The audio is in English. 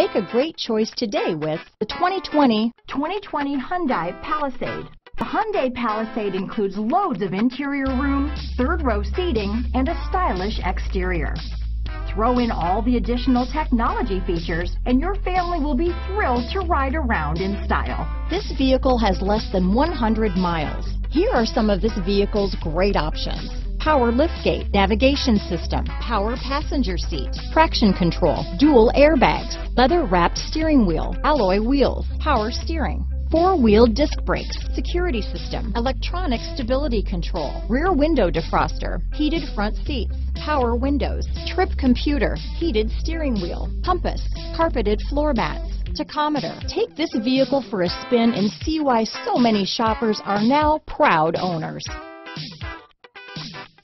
Make a great choice today with the 2020 2020 Hyundai Palisade. The Hyundai Palisade includes loads of interior room, third row seating, and a stylish exterior. Throw in all the additional technology features and your family will be thrilled to ride around in style. This vehicle has less than 100 miles. Here are some of this vehicle's great options. Power liftgate, navigation system, power passenger seat, traction control, dual airbags, leather wrapped steering wheel, alloy wheels, power steering, four-wheel disc brakes, security system, electronic stability control, rear window defroster, heated front seats, power windows, trip computer, heated steering wheel, compass, carpeted floor mats, tachometer. Take this vehicle for a spin and see why so many shoppers are now proud owners you.